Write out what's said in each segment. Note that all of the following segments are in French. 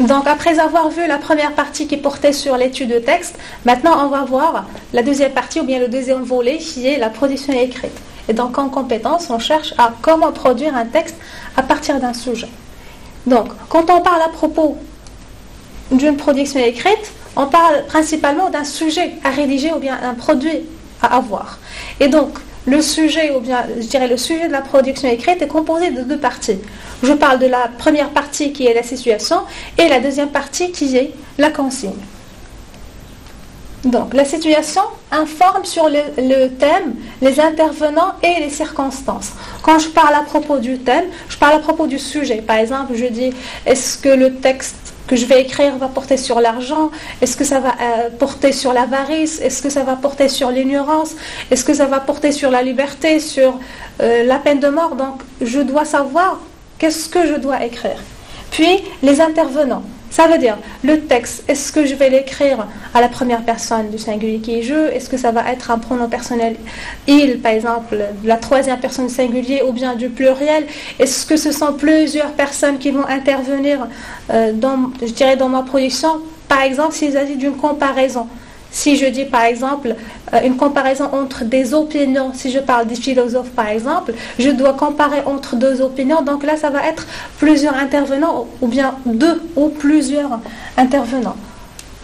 Donc après avoir vu la première partie qui portait sur l'étude de texte, maintenant on va voir la deuxième partie ou bien le deuxième volet qui est la production écrite. Et donc en compétence, on cherche à comment produire un texte à partir d'un sujet. Donc quand on parle à propos d'une production écrite, on parle principalement d'un sujet à rédiger ou bien un produit à avoir. Et donc, le sujet, ou bien je dirais le sujet de la production écrite est composé de deux parties. Je parle de la première partie qui est la situation et la deuxième partie qui est la consigne. Donc, la situation informe sur le, thème, les intervenants et les circonstances. Quand je parle à propos du thème, je parle à propos du sujet. Par exemple, je dis, est-ce que le texte que je vais écrire va porter sur l'argent? Est-ce que ça va euh, porter sur l'avarice? Est-ce que ça va porter sur l'ignorance? Est-ce que ça va porter sur la liberté, sur euh, la peine de mort? Donc, je dois savoir qu'est-ce que je dois écrire. Puis, les intervenants. Ça veut dire, le texte, est-ce que je vais l'écrire à la première personne du singulier qui est je Est-ce que ça va être un pronom personnel il, par exemple, la troisième personne singulier ou bien du pluriel Est-ce que ce sont plusieurs personnes qui vont intervenir euh, je dirais, dans ma production Par exemple, s'il s'agit d'une comparaison. Si je dis par exemple euh, une comparaison entre des opinions, si je parle des philosophes par exemple, je dois comparer entre deux opinions. Donc là, ça va être plusieurs intervenants ou bien deux ou plusieurs intervenants.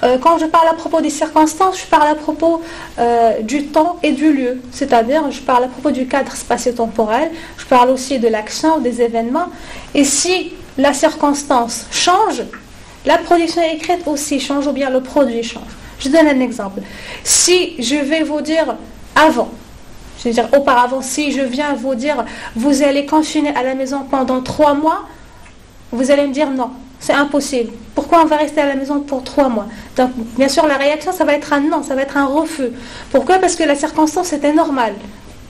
Euh, quand je parle à propos des circonstances, je parle à propos euh, du temps et du lieu. C'est-à-dire, je parle à propos du cadre spatio-temporel, je parle aussi de l'action, des événements. Et si la circonstance change, la production écrite aussi change ou bien le produit change. Je donne un exemple. Si je vais vous dire avant, je veux dire auparavant, si je viens vous dire vous allez confiner à la maison pendant trois mois, vous allez me dire non, c'est impossible. Pourquoi on va rester à la maison pour trois mois? Donc, bien sûr, la réaction, ça va être un non, ça va être un refus. Pourquoi? Parce que la circonstance était normale.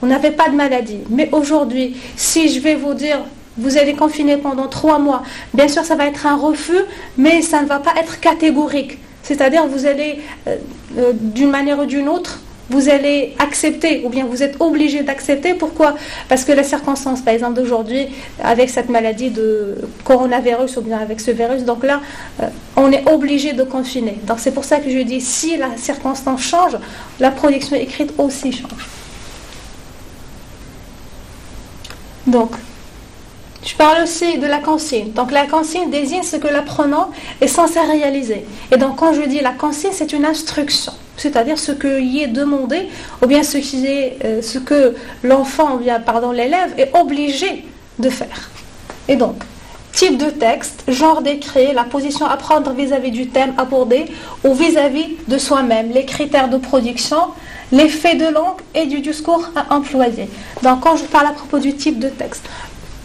On n'avait pas de maladie. Mais aujourd'hui, si je vais vous dire vous allez confiner pendant trois mois, bien sûr, ça va être un refus, mais ça ne va pas être catégorique. C'est-à-dire, vous allez, euh, euh, d'une manière ou d'une autre, vous allez accepter, ou bien vous êtes obligé d'accepter. Pourquoi? Parce que la circonstance, par exemple, d'aujourd'hui, avec cette maladie de coronavirus, ou bien avec ce virus, donc là, euh, on est obligé de confiner. Donc c'est pour ça que je dis, si la circonstance change, la production écrite aussi change. Donc, je parle aussi de la consigne. Donc la consigne désigne ce que l'apprenant est censé réaliser. Et donc quand je dis la consigne, c'est une instruction, c'est-à-dire ce qui est demandé, ou bien ce, euh, que l'enfant, ou bien pardon, l'élève est obligé de faire. Et donc, type de texte, genre d'écrit, la position à prendre vis-à-vis du thème abordé ou vis-à-vis de soi-même, les critères de production, l'effet de langue et du discours à employer. Donc quand je parle à propos du type de texte,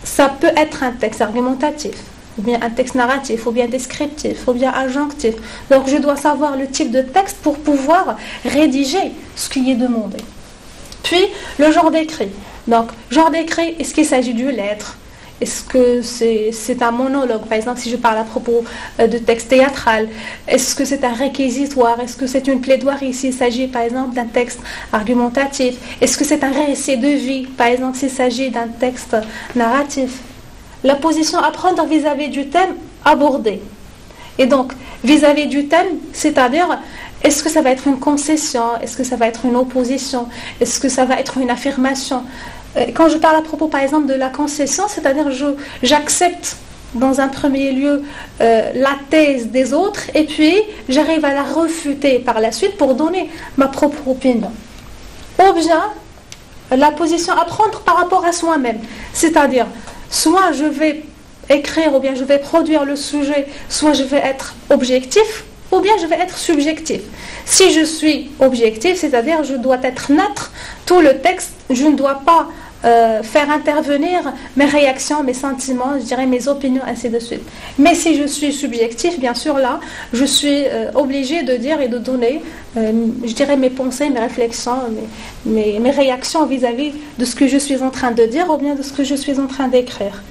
ça peut être un texte argumentatif, ou bien un texte narratif, ou bien descriptif, ou bien adjonctif. Donc je dois savoir le type de texte pour pouvoir rédiger ce qui est demandé. Puis le genre d'écrit. Donc, genre d'écrit, est-ce qu'il s'agit d'une lettre? Est-ce que c'est un monologue? Par exemple, si je parle à propos euh, de texte théâtral, est-ce que c'est un réquisitoire? Est-ce que c'est une plaidoirie? S'il s'agit par exemple d'un texte argumentatif Est-ce que c'est un récit de vie? Par exemple, s'il s'agit d'un texte narratif. La position à prendre vis-à-vis du thème abordé. Et donc, vis-à-vis du thème, c'est-à-dire, est-ce que ça va être une concession? Est-ce que ça va être une opposition? Est-ce que ça va être une affirmation? Quand je parle à propos, par exemple, de la concession, c'est-à-dire j'accepte dans un premier lieu euh, la thèse des autres et puis j'arrive à la refuter par la suite pour donner ma propre opinion. Ou bien la position à prendre par rapport à soi-même, c'est-à-dire soit je vais écrire ou bien je vais produire le sujet, soit je vais être objectif ou bien je vais être subjectif. Si je suis objectif, c'est-à-dire je dois être neutre, tout le texte, je ne dois pas euh, faire intervenir mes réactions, mes sentiments, je dirais mes opinions, ainsi de suite. Mais si je suis subjectif, bien sûr, là, je suis euh, obligé de dire et de donner, euh, je dirais, mes pensées, mes réflexions, mes, mes réactions vis-à-vis de ce que je suis en train de dire ou bien de ce que je suis en train d'écrire.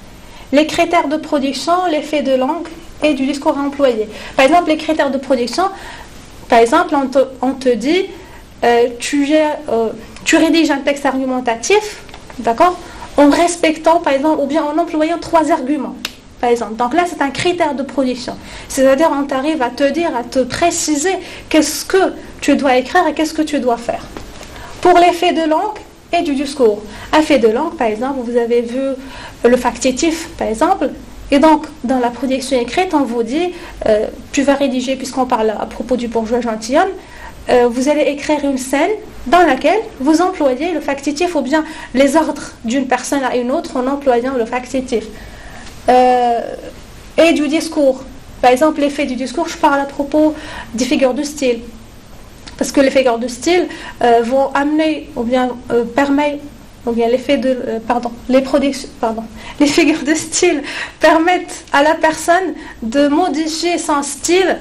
Les critères de production, l'effet de langue et du discours à employer. Par exemple, les critères de production, par exemple, on te, dit, euh, tu, euh, tu rédiges un texte argumentatif, d'accord? En respectant, par exemple, ou bien en employant trois arguments. par exemple. Donc là, c'est un critère de production. C'est-à-dire, on t'arrive à te dire, à te préciser qu'est-ce que tu dois écrire et qu'est-ce que tu dois faire. Pour l'effet de langue et du discours. Un fait de langue, par exemple, vous avez vu le factitif, par exemple. Et donc, dans la production écrite, on vous dit, euh, tu vas rédiger, puisqu'on parle à propos du bourgeois gentilhomme, euh, vous allez écrire une scène dans laquelle vous employez le factitif ou bien les ordres d'une personne à une autre en employant le factitif. Euh, et du discours. Par exemple, l'effet du discours, je parle à propos des figures de style. Parce que les figures de style euh, vont amener ou bien permettre ou bien l'effet de pardon les productions pardon les figures de style permettent à la personne de modifier son style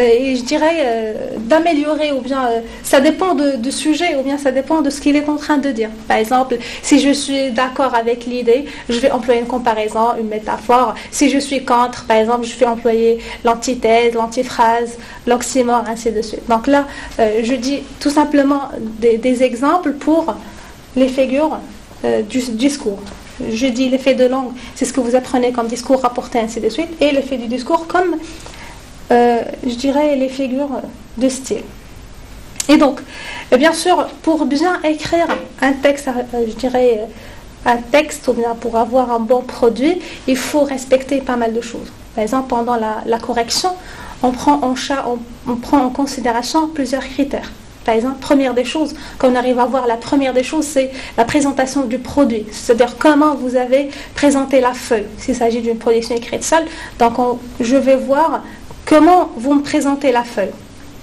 et je dirais euh, d'améliorer, ou bien euh, ça dépend de, sujet, ou bien ça dépend de ce qu'il est en train de dire. Par exemple, si je suis d'accord avec l'idée, je vais employer une comparaison, une métaphore. Si je suis contre, par exemple, je vais employer l'antithèse, l'antiphrase, l'oxymore, ainsi de suite. Donc là, je dis tout simplement des, exemples pour les figures du discours. Je dis l'effet de langue, c'est ce que vous apprenez comme discours rapporté, ainsi de suite, et l'effet du discours comme euh, je dirais, les figures de style. Et donc, euh, bien sûr, pour bien écrire un texte, euh, je dirais, un texte, ou bien pour avoir un bon produit, il faut respecter pas mal de choses. Par exemple, pendant la, correction, on prend, en on, prend en considération plusieurs critères. Par exemple, première des choses, quand on arrive à voir la première des choses, c'est la présentation du produit, c'est-à-dire comment vous avez présenté la feuille, s'il s'agit d'une production écrite seule. Donc, je vais voir Comment vous me présentez la feuille?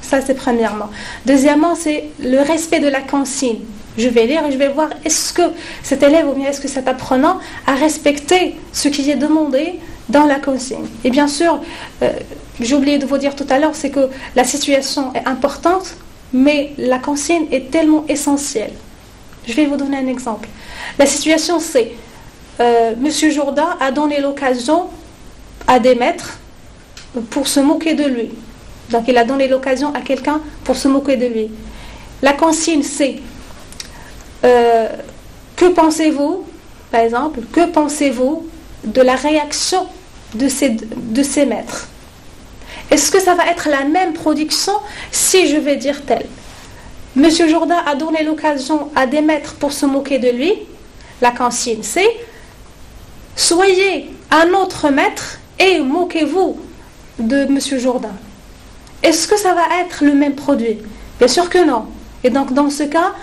Ça, c'est premièrement. Deuxièmement, c'est le respect de la consigne. Je vais lire et je vais voir est-ce que cet élève ou bien est-ce que cet apprenant a respecté ce qui est demandé dans la consigne? Et bien sûr, euh, j'ai oublié de vous dire tout à l'heure, c'est que la situation est importante, mais la consigne est tellement essentielle. Je vais vous donner un exemple. La situation, c'est euh, Monsieur Jourdain a donné l'occasion à des maîtres pour se moquer de lui. Donc il a donné l'occasion à quelqu'un pour se moquer de lui. La consigne, c'est euh, que pensez-vous, par exemple, que pensez-vous de la réaction de ces, maîtres? Est-ce que ça va être la même production si je vais dire tel? Monsieur Jourdain a donné l'occasion à des maîtres pour se moquer de lui. La consigne, c'est soyez un autre maître et moquez-vous de M. Jourdain. Est-ce que ça va être le même produit? Bien sûr que non. Et donc dans ce cas,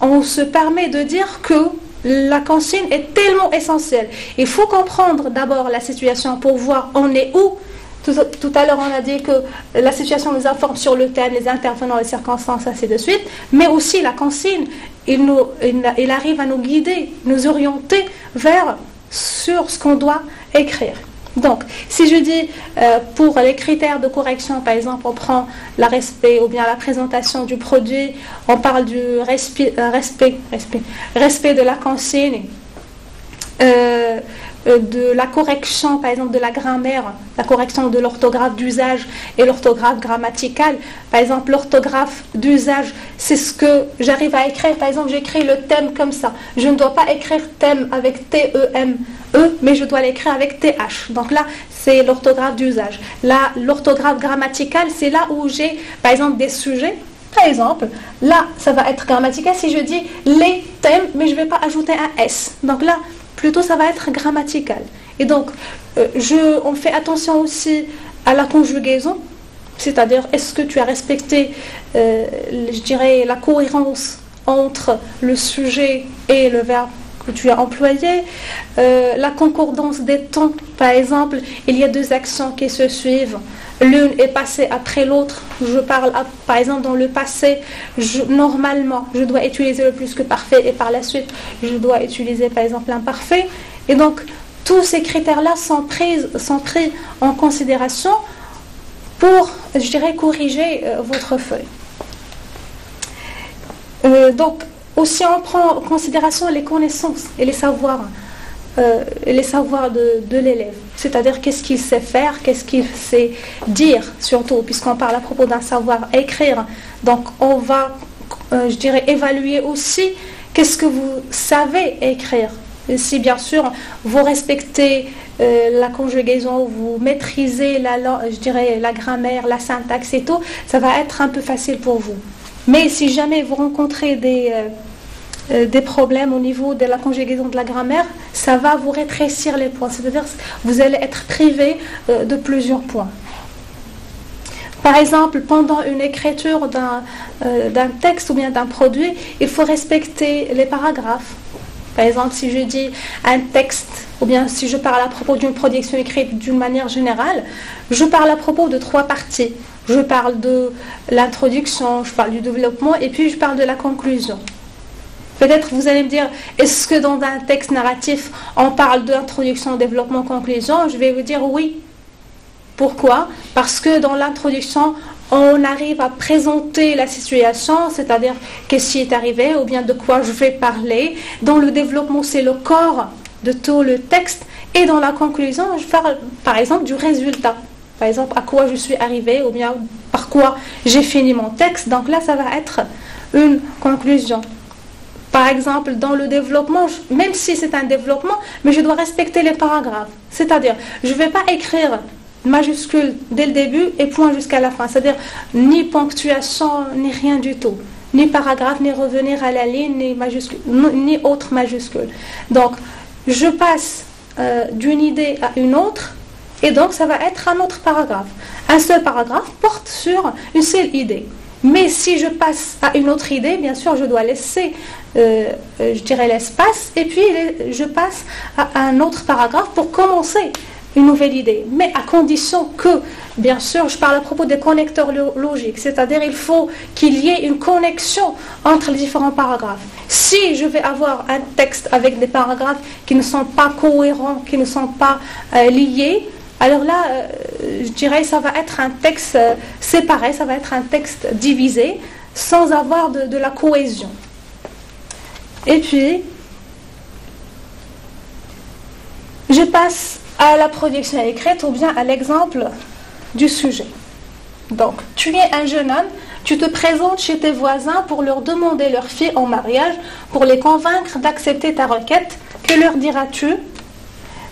on se permet de dire que la consigne est tellement essentielle. Il faut comprendre d'abord la situation pour voir on est où. Tout, à l'heure, on a dit que la situation nous informe sur le thème, les intervenants, les circonstances, ainsi de suite. Mais aussi la consigne, il, il arrive à nous guider, nous orienter vers sur ce qu'on doit écrire. Donc, si je dis euh, pour les critères de correction, par exemple, on prend le respect ou bien la présentation du produit, on parle du respect, euh, respect, respect, de la consigne, euh, de la correction, par exemple, de la grammaire, la correction de l'orthographe d'usage et l'orthographe grammaticale. Par exemple, l'orthographe d'usage, c'est ce que j'arrive à écrire. Par exemple, j'écris le thème comme ça. Je ne dois pas écrire thème avec T-E-M. E, mais je dois l'écrire avec TH. Donc là, c'est l'orthographe d'usage. Là, l'orthographe grammaticale, c'est là où j'ai, par exemple, des sujets. Par exemple, là, ça va être grammatical si je dis les thèmes, mais je ne vais pas ajouter un S. Donc là, plutôt, ça va être grammatical. Et donc, euh, on fait attention aussi à la conjugaison, c'est-à-dire, est-ce que tu as respecté, euh, je dirais, la cohérence entre le sujet et le verbe tu as employé. Euh, la concordance des temps, par exemple, il y a deux actions qui se suivent. L'une est passée après l'autre. Je parle, par exemple, dans le passé, normalement, je dois utiliser le plus que parfait et par la suite, je dois utiliser, par exemple, l'imparfait. Et donc, tous ces critères-là sont, pris en considération pour, je dirais, corriger euh, votre feuille. Euh, donc, aussi, on prend en considération les connaissances et les savoirs, euh, les savoirs de, l'élève. C'est-à-dire qu'est-ce qu'il sait faire, qu'est-ce qu'il sait dire, surtout, puisqu'on parle à propos d'un savoir écrire. Donc, on va, euh, je dirais, évaluer aussi qu'est-ce que vous savez écrire. si bien sûr vous respectez euh, la conjugaison, vous maîtrisez la, je dirais, la grammaire, la syntaxe et tout, ça va être un peu facile pour vous. Mais si jamais vous rencontrez des, euh, euh, des problèmes au niveau de la conjugaison de la grammaire, ça va vous rétrécir les points. C'est-à-dire vous allez être privé de plusieurs points. Par exemple, pendant une écriture d'un texte ou bien d'un produit, il faut respecter les paragraphes. Par exemple, si je dis un texte, ou bien si je parle à propos d'une production écrite d'une manière générale, je parle à propos de trois parties. Je parle de l'introduction, je parle du développement, et puis je parle de la conclusion. Peut-être vous allez me dire, est-ce que dans un texte narratif, on parle d'introduction, développement, conclusion? Je vais vous dire oui. Pourquoi? Parce que dans l'introduction, on arrive à présenter la situation, c'est-à-dire qu'est-ce qui est arrivé ou bien de quoi je vais parler. Dans le développement, c'est le corps de tout le texte. Et dans la conclusion, je parle par exemple du résultat. Par exemple, à quoi je suis arrivé ou bien par quoi j'ai fini mon texte. Donc là, ça va être une conclusion. Par exemple, dans le développement, même si c'est un développement, mais je dois respecter les paragraphes. C'est-à-dire, je ne vais pas écrire majuscule dès le début et point jusqu'à la fin. C'est-à-dire ni ponctuation, ni rien du tout. Ni paragraphe, ni revenir à la ligne, ni, majuscule, ni autre majuscule. Donc, je passe euh, d'une idée à une autre et donc ça va être un autre paragraphe. Un seul paragraphe porte sur une seule idée. Mais si je passe à une autre idée, bien sûr, je dois laisser, euh, euh, je dirais, l'espace, et puis je passe à un autre paragraphe pour commencer une nouvelle idée, mais à condition que, bien sûr, je parle à propos des connecteurs logiques, c'est-à-dire il faut qu'il y ait une connexion entre les différents paragraphes. Si je vais avoir un texte avec des paragraphes qui ne sont pas cohérents, qui ne sont pas euh, liés, alors là, je dirais, ça va être un texte séparé, ça va être un texte divisé, sans avoir de la cohésion. Et puis, je passe à la production écrite ou bien à l'exemple du sujet. Donc, tu es un jeune homme, tu te présentes chez tes voisins pour leur demander leur fille en mariage, pour les convaincre d'accepter ta requête. Que leur diras-tu?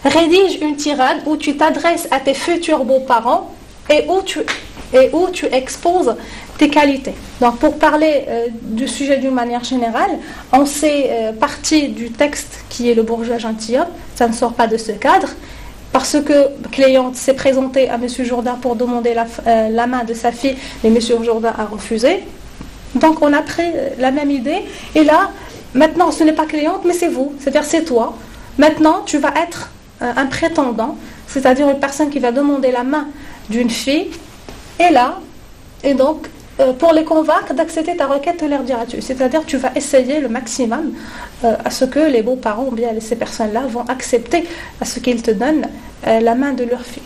Rédige une tirade où tu t'adresses à tes futurs beaux-parents et où tu, et où tu exposes tes qualités. Donc pour parler euh, du sujet d'une manière générale, on sait euh, partie du texte qui est le bourgeois gentilhomme, ça ne sort pas de ce cadre, parce que Cléante s'est présentée à M. Jourdain pour demander euh, la, main de sa fille, et M. Jourdain a refusé. Donc on a pris euh, la même idée, et là, maintenant ce n'est pas Cléante, mais c'est vous, c'est-à-dire c'est toi. Maintenant, tu vas être un prétendant, c'est-à-dire une personne qui va demander la main d'une fille, et là, et donc euh, pour les convaincre d'accepter ta requête, leur diras-tu? C'est-à-dire tu vas essayer le maximum euh, à ce que les beaux-parents, bien ces personnes-là, vont accepter à ce qu'ils te donnent euh, la main de leur fille.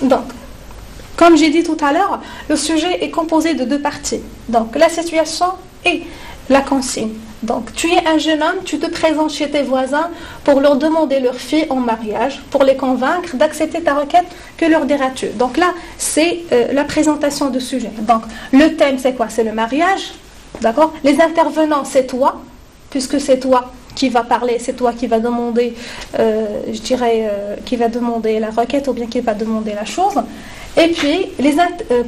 Donc, comme j'ai dit tout à l'heure, le sujet est composé de deux parties. Donc, la situation et la consigne. Donc, tu es un jeune homme, tu te présentes chez tes voisins pour leur demander leur fille en mariage, pour les convaincre d'accepter ta requête, que leur diras-tu Donc là, c'est euh, la présentation du sujet. Donc, le thème, c'est quoi? C'est le mariage, d'accord? Les intervenants, c'est toi, puisque c'est toi qui va parler, c'est toi qui va demander, euh, je dirais, euh, qui va demander la requête ou bien qui va demander la chose. Et puis, les,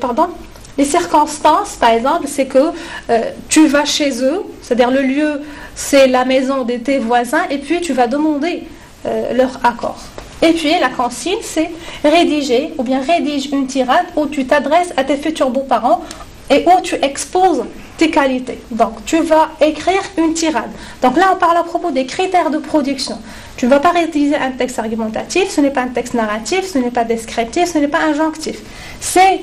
pardon, les circonstances, par exemple, c'est que euh, tu vas chez eux, c'est-à-dire le lieu, c'est la maison de tes voisins, et puis tu vas demander euh, leur accord. Et puis la consigne, c'est rédiger ou bien rédige une tirade où tu t'adresses à tes futurs beaux-parents et où tu exposes tes qualités. Donc tu vas écrire une tirade. Donc là, on parle à propos des critères de production. Tu ne vas pas rédiger un texte argumentatif, ce n'est pas un texte narratif, ce n'est pas descriptif, ce n'est pas injonctif. C'est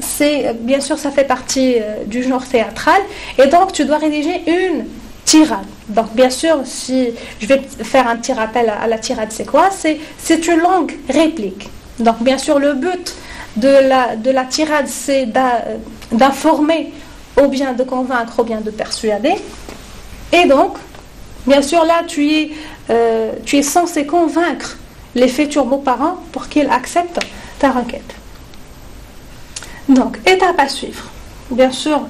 c'est bien sûr ça fait partie euh, du genre théâtral et donc tu dois rédiger une tirade. Donc bien sûr, si je vais faire un petit rappel à, la tirade, c'est quoi? C'est une longue réplique. Donc bien sûr, le but de la, de la tirade, c'est d'informer ou bien de convaincre ou bien de persuader. Et donc, bien sûr, là, tu es, euh, tu es censé convaincre les futurs beaux-parents pour qu'ils acceptent ta requête. Donc, étape à suivre. Bien sûr,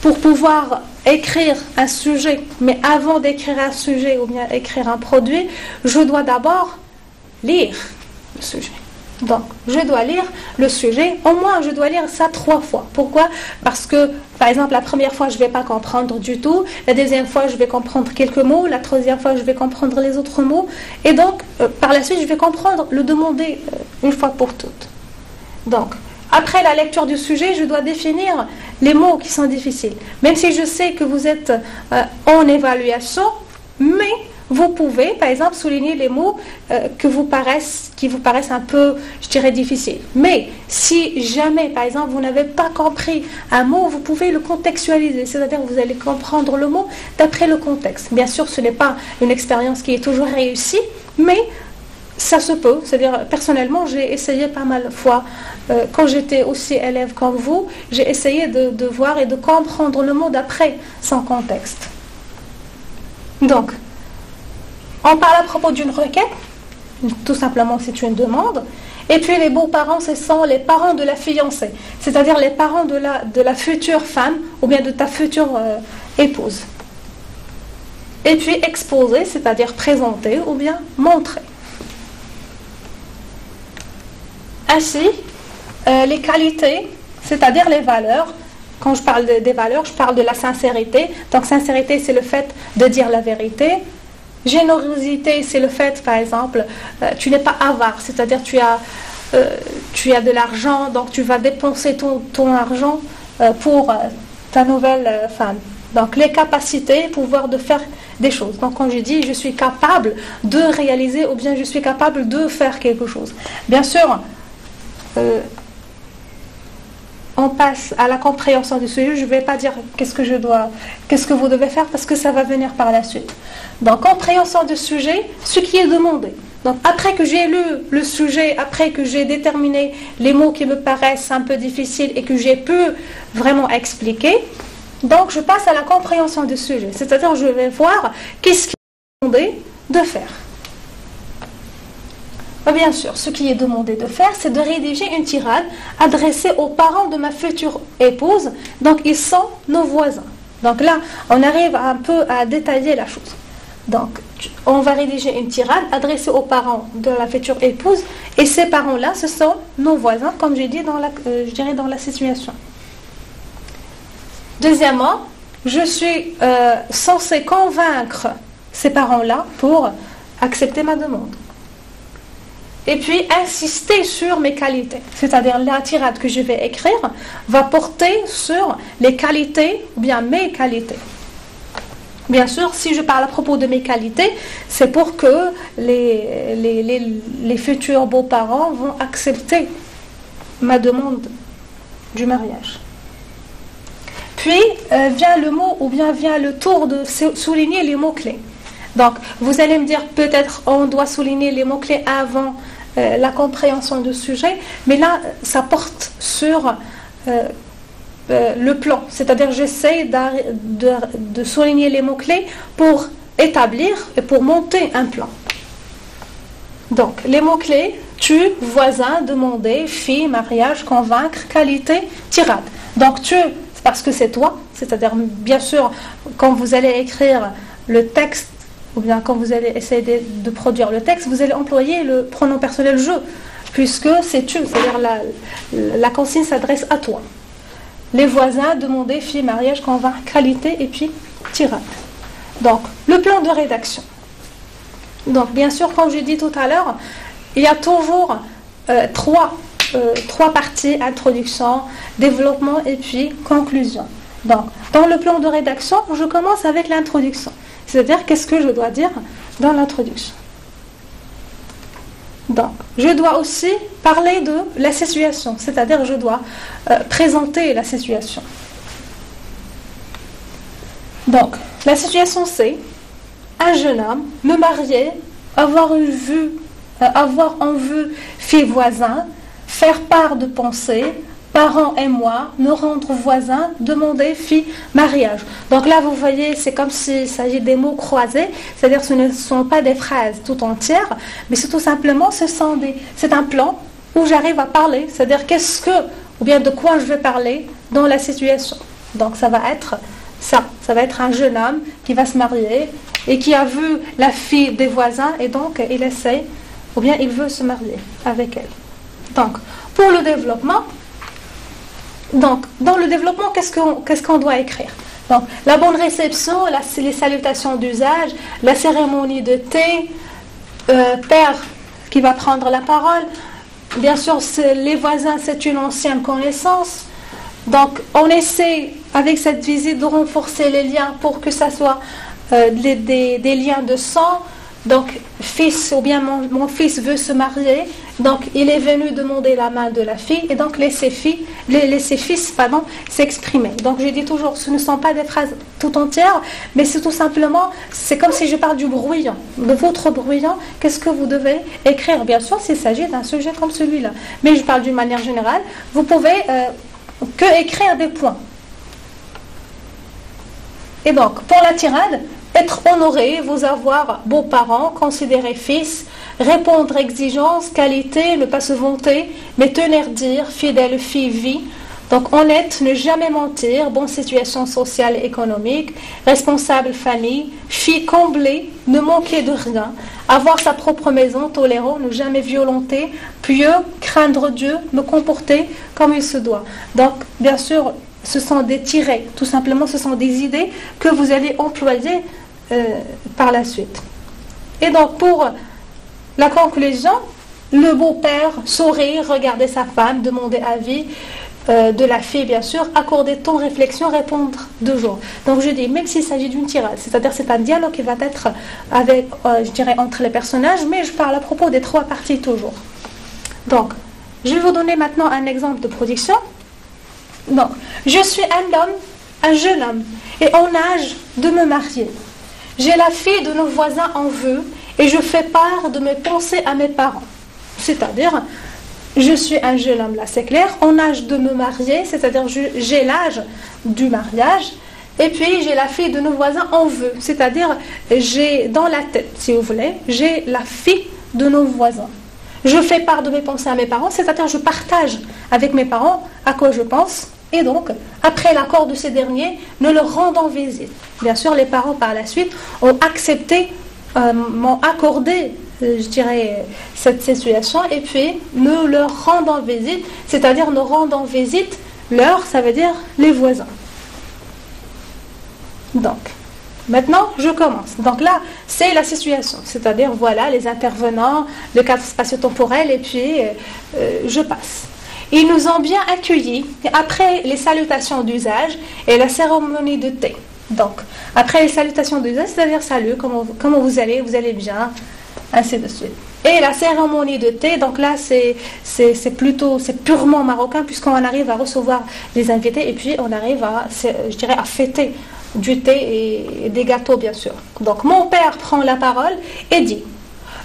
pour pouvoir écrire un sujet, mais avant d'écrire un sujet ou bien écrire un produit, je dois d'abord lire le sujet. Donc, je dois lire le sujet, au moins je dois lire ça trois fois. Pourquoi? Parce que, par exemple, la première fois, je ne vais pas comprendre du tout, la deuxième fois, je vais comprendre quelques mots, la troisième fois, je vais comprendre les autres mots, et donc, euh, par la suite, je vais comprendre le demander euh, une fois pour toutes. Donc, après la lecture du sujet, je dois définir les mots qui sont difficiles. Même si je sais que vous êtes euh, en évaluation, mais vous pouvez, par exemple, souligner les mots euh, que vous paraissent, qui vous paraissent un peu, je dirais, difficiles. Mais si jamais, par exemple, vous n'avez pas compris un mot, vous pouvez le contextualiser, c'est-à-dire que vous allez comprendre le mot d'après le contexte. Bien sûr, ce n'est pas une expérience qui est toujours réussie, mais ça se peut. C'est-à-dire, personnellement, j'ai essayé pas mal de fois, euh, quand j'étais aussi élève comme vous, j'ai essayé de, voir et de comprendre le mot d'après son contexte. Donc, on parle à propos d'une requête, tout simplement c'est une demande. Et puis les beaux-parents, ce sont les parents de la fiancée, c'est-à-dire les parents de la, de la future femme ou bien de ta future euh, épouse. Et puis exposer, c'est-à-dire présenter ou bien montrer. Ainsi, euh, les qualités, c'est-à-dire les valeurs, quand je parle des valeurs, je parle de la sincérité. Donc sincérité, c'est le fait de dire la vérité. Générosité, c'est le fait, par exemple, euh, tu n'es pas avare, c'est-à-dire tu as, euh, tu as de l'argent, donc tu vas dépenser ton, ton argent pour ta nouvelle femme. Donc les capacités, pouvoir de faire des choses. Donc quand je dis je suis capable de réaliser ou bien je suis capable de faire quelque chose. Bien sûr, euh, on passe à la compréhension du sujet, je ne vais pas dire qu'est-ce que je dois, qu'est-ce que vous devez faire parce que ça va venir par la suite. Donc, compréhension du sujet, ce qui est demandé. Donc, après que j'ai lu le sujet, après que j'ai déterminé les mots qui me paraissent un peu difficiles et que j'ai pu vraiment expliquer, donc je passe à la compréhension du sujet. C'est-à-dire, je vais voir qu'est-ce qui est demandé de faire. Bah, bien sûr, ce qui est demandé de faire, c'est de rédiger une tirade adressée aux parents de ma future épouse. Donc, ils sont nos voisins. Donc là, on arrive un peu à détailler la chose. Donc, on va rédiger une tirade adressée aux parents de la future épouse. Et ces parents-là, ce sont nos voisins, comme j'ai dit dans la, euh, situation. Deuxièmement, je suis euh, censé convaincre ces parents-là pour accepter ma demande et puis insister sur mes qualités. C'est-à-dire la tirade que je vais écrire va porter sur les qualités ou bien mes qualités. Bien sûr, si je parle à propos de mes qualités, c'est pour que les, les, futurs beaux-parents vont accepter ma demande du mariage. Puis euh, vient le mot ou bien vient le tour de souligner les mots-clés. Donc, vous allez me dire peut-être on doit souligner les mots-clés avant euh, la compréhension du sujet, mais là, ça porte sur euh, euh, le plan. C'est-à-dire, j'essaie de, de, souligner les mots-clés pour établir et pour monter un plan. Donc, les mots-clés, tu, voisin, demander, fille, mariage, convaincre, qualité, tirade. Donc, tu, parce que c'est toi, c'est-à-dire, bien sûr, quand vous allez écrire le texte ou bien quand vous allez essayer de, produire le texte, vous allez employer le pronom personnel je, puisque c'est tu, c'est-à-dire la, consigne s'adresse à toi. Les voisins, demander, fille, mariage, convaincre, qualité et puis tirade. Donc, le plan de rédaction. Donc, bien sûr, comme j'ai dit tout à l'heure, il y a toujours euh, trois, euh, trois parties, introduction, développement et puis conclusion. Donc, dans le plan de rédaction, je commence avec l'introduction. C'est-à-dire, qu'est-ce que je dois dire dans l'introduction? Donc, je dois aussi parler de la situation, c'est-à-dire, je dois euh, présenter la situation. Donc, la situation, c'est un jeune homme, me marier, avoir, une vue, euh, avoir en vue fille voisin, faire part de pensée, parents et moi, me rendre voisin, demander fille, mariage. Donc là, vous voyez, c'est comme s'il s'agit des mots croisés, c'est-à-dire ce ne sont pas des phrases tout entières, mais c'est tout simplement, ce sont des, c'est un plan où j'arrive à parler, c'est-à-dire qu'est-ce que, ou bien de quoi je vais parler dans la situation. Donc ça va être ça, ça va être un jeune homme qui va se marier et qui a vu la fille des voisins et donc il essaie, ou bien il veut se marier avec elle. Donc, pour le développement, donc, dans le développement, qu'est-ce qu'on doit écrire? Donc, La bonne réception, les salutations d'usage, la cérémonie de thé, euh, père qui va prendre la parole. Bien sûr, les voisins, c'est une ancienne connaissance. Donc, on essaie, avec cette visite, de renforcer les liens pour que ça soit euh, des, liens de sang. Donc, fils, ou bien mon, fils veut se marier, donc il est venu demander la main de la fille, et donc laisser, fille, laisser fils s'exprimer. Donc, je dis toujours, ce ne sont pas des phrases tout entières, mais c'est tout simplement, c'est comme si je parle du bruyant, de votre bruyant, qu'est-ce que vous devez écrire? Bien sûr, s'il s'agit d'un sujet comme celui-là, mais je parle d'une manière générale, vous pouvez euh, que écrire des points. Et donc, pour la tirade, être honoré, vous avoir beaux-parents, considérer fils, répondre exigences, qualité, ne pas se vanter, mais tenir dire, fidèle fille vie. Donc honnête, ne jamais mentir, bonne situation sociale et économique, responsable famille, fille comblée, ne manquer de rien, avoir sa propre maison, tolérant, ne jamais violenter, pieux, craindre Dieu, me comporter comme il se doit. Donc bien sûr, ce sont des tirets, tout simplement ce sont des idées que vous allez employer euh, par la suite. Et donc pour la conclusion, le beau-père sourire, regarder sa femme, demander avis euh, de la fille, bien sûr, accorder ton réflexion, répondre deux jours. Donc je dis, même s'il s'agit d'une tirade, c'est-à-dire c'est un dialogue qui va être avec, euh, je dirais, entre les personnages, mais je parle à propos des trois parties toujours. Donc, je vais vous donner maintenant un exemple de production. Donc, je suis un homme, un jeune homme, et en âge de me marier. J'ai la fille de nos voisins en vue et je fais part de mes pensées à mes parents. C'est-à-dire, je suis un jeune homme, là c'est clair, en âge de me marier, c'est-à-dire j'ai l'âge du mariage, et puis j'ai la fille de nos voisins en vue, c'est-à-dire j'ai dans la tête, si vous voulez, j'ai la fille de nos voisins. Je fais part de mes pensées à mes parents, c'est-à-dire je partage avec mes parents à quoi je pense, et donc, après l'accord de ces derniers, ne leur rendant visite. Bien sûr, les parents par la suite ont accepté, euh, m'ont accordé, euh, je dirais, cette situation, et puis ne leur rendant visite, c'est-à-dire ne rendant visite leur, ça veut dire les voisins. Donc, maintenant, je commence. Donc là, c'est la situation, c'est-à-dire, voilà, les intervenants, le cadre spatio-temporel, et puis euh, je passe. Ils nous ont bien accueillis après les salutations d'usage et la cérémonie de thé. Donc, après les salutations d'usage, c'est-à-dire salut, comment, comment vous allez, vous allez bien, ainsi de suite. Et la cérémonie de thé, donc là, c'est, plutôt, c'est purement marocain, puisqu'on arrive à recevoir des invités et puis on arrive à, je dirais, à fêter du thé et des gâteaux, bien sûr. Donc, mon père prend la parole et dit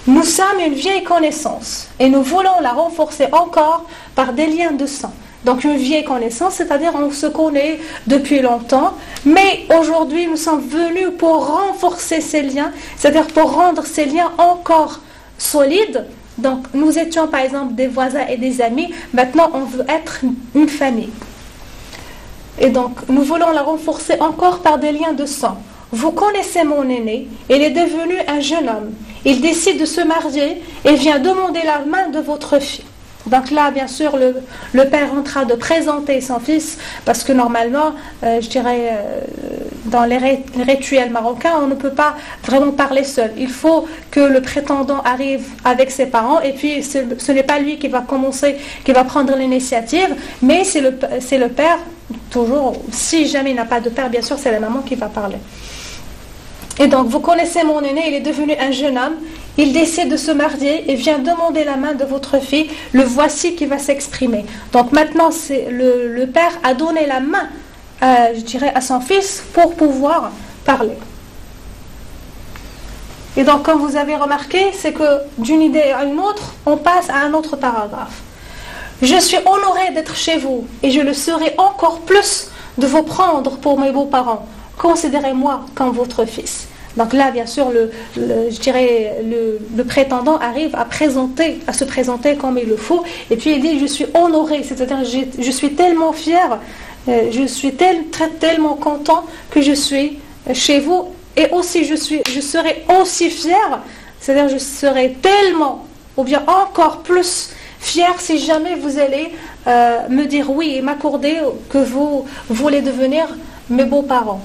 nous sommes une vieille connaissance et nous voulons la renforcer encore par des liens de sang. Donc une vieille connaissance, c'est-à-dire on se connaît depuis longtemps, mais aujourd'hui nous sommes venus pour renforcer ces liens, c'est-à-dire pour rendre ces liens encore solides. Donc nous étions par exemple des voisins et des amis, maintenant on veut être une famille. Et donc nous voulons la renforcer encore par des liens de sang. Vous connaissez mon aîné, il est devenu un jeune homme. Il décide de se marier et vient demander la main de votre fille. Donc là, bien sûr, le, père est en train de présenter son fils, parce que normalement, euh, je dirais, euh, dans les, rituels marocains, on ne peut pas vraiment parler seul. Il faut que le prétendant arrive avec ses parents, et puis ce n'est pas lui qui va commencer, qui va prendre l'initiative, mais c'est le père, toujours, si jamais il n'a pas de père, bien sûr, c'est la maman qui va parler. Et donc, vous connaissez mon aîné, il est devenu un jeune homme, il décide de se marier et vient demander la main de votre fille, le voici qui va s'exprimer. Donc maintenant, le, père a donné la main, euh, je dirais, à son fils pour pouvoir parler. Et donc, comme vous avez remarqué, c'est que d'une idée à une autre, on passe à un autre paragraphe. Je suis honoré d'être chez vous et je le serai encore plus de vous prendre pour mes beaux-parents. Considérez-moi comme votre fils. Donc là, bien sûr, le, je dirais, le, prétendant arrive à présenter, à se présenter comme il le faut. Et puis il dit, je suis honoré, c'est-à-dire je, suis tellement fier, euh, je suis tellement content que je suis chez vous. Et aussi, je, suis, je serai aussi fier, c'est-à-dire je serai tellement, ou bien encore plus fier si jamais vous allez euh, me dire oui et m'accorder que vous voulez devenir mes beaux-parents.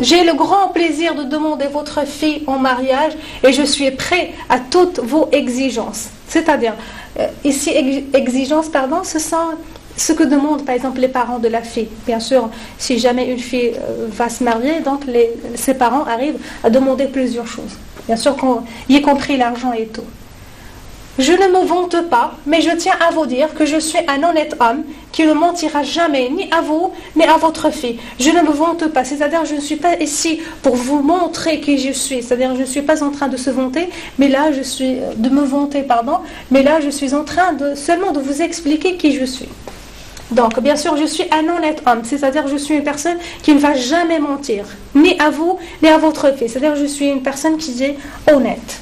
J'ai le grand plaisir de demander votre fille en mariage et je suis prêt à toutes vos exigences. C'est-à-dire, euh, ici, exigences, pardon, ce sont ce que demandent par exemple les parents de la fille. Bien sûr, si jamais une fille euh, va se marier, donc ses parents arrivent à demander plusieurs choses. Bien sûr, y compris l'argent et tout. Je ne me vante pas, mais je tiens à vous dire que je suis un honnête homme qui ne mentira jamais ni à vous ni à votre fille. Je ne me vante pas, c'est-à-dire je ne suis pas ici pour vous montrer qui je suis, c'est-à-dire je ne suis pas en train de se vanter, mais là je suis de me vanter, pardon, mais là je suis en train seulement de vous expliquer qui je suis. Donc, bien sûr, je suis un honnête homme, c'est-à-dire je suis une personne qui ne va jamais mentir, ni à vous, ni à votre fille. C'est-à-dire je suis une personne qui est honnête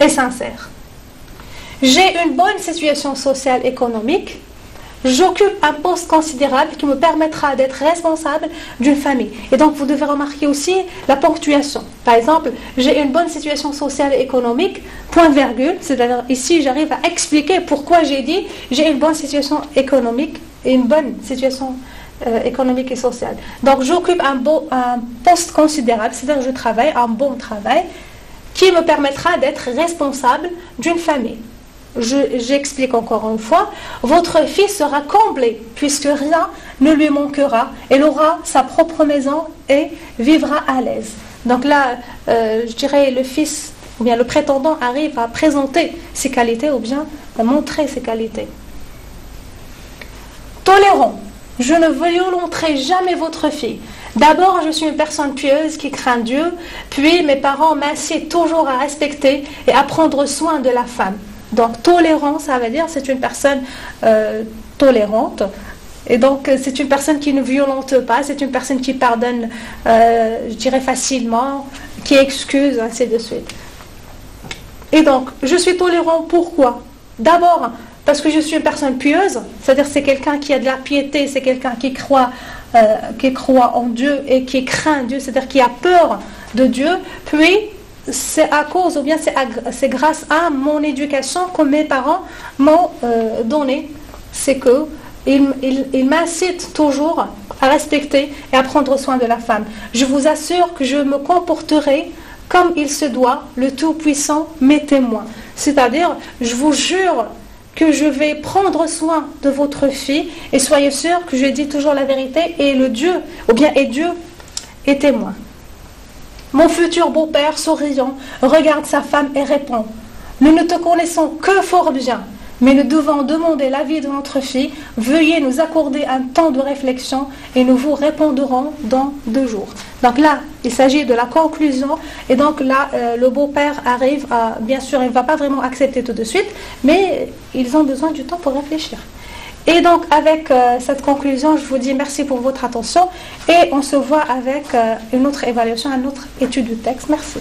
et sincère. J'ai une bonne situation sociale économique. J'occupe un poste considérable qui me permettra d'être responsable d'une famille. Et donc, vous devez remarquer aussi la ponctuation. Par exemple, j'ai une bonne situation sociale et économique, point virgule. C'est-à-dire, ici, j'arrive à expliquer pourquoi j'ai dit j'ai une bonne situation économique et une bonne situation euh, économique et sociale. Donc, j'occupe un, un poste considérable, c'est-à-dire je travaille un bon travail qui me permettra d'être responsable d'une famille j'explique encore une fois, votre fils sera comblé puisque rien ne lui manquera. Elle aura sa propre maison et vivra à l'aise. Donc là, euh, je dirais, le fils ou bien le prétendant arrive à présenter ses qualités ou bien à montrer ses qualités. Tolérant. Je ne violenterai jamais votre fille. D'abord, je suis une personne pieuse qui craint Dieu, puis mes parents m'incitent toujours à respecter et à prendre soin de la femme. Donc tolérance, ça veut dire c'est une personne euh, tolérante. Et donc euh, c'est une personne qui ne violente pas, c'est une personne qui pardonne, euh, je dirais facilement, qui excuse, ainsi de suite. Et donc je suis tolérant pourquoi? D'abord parce que je suis une personne pieuse, c'est-à-dire c'est quelqu'un qui a de la piété, c'est quelqu'un qui croit, qui croit en Dieu et qui craint Dieu, c'est-à-dire qui a peur de Dieu. Puis c'est à cause ou bien c'est grâce à mon éducation que mes parents m'ont euh, donné. C'est que ils, m'incitent toujours à respecter et à prendre soin de la femme. Je vous assure que je me comporterai comme il se doit, le Tout-Puissant, mes témoins. C'est-à-dire, je vous jure que je vais prendre soin de votre fille et soyez sûr que je dis toujours la vérité et le Dieu, ou bien et Dieu est témoin. Mon futur beau-père, souriant, regarde sa femme et répond Nous ne te connaissons que fort bien, mais nous devons demander l'avis de notre fille. Veuillez nous accorder un temps de réflexion et nous vous répondrons dans deux jours. Donc là, il s'agit de la conclusion. Et donc là, euh, le beau-père arrive à, bien sûr, il ne va pas vraiment accepter tout de suite, mais ils ont besoin du temps pour réfléchir. Et donc avec euh, cette conclusion, je vous dis merci pour votre attention et on se voit avec euh, une autre évaluation, une autre étude du texte. Merci.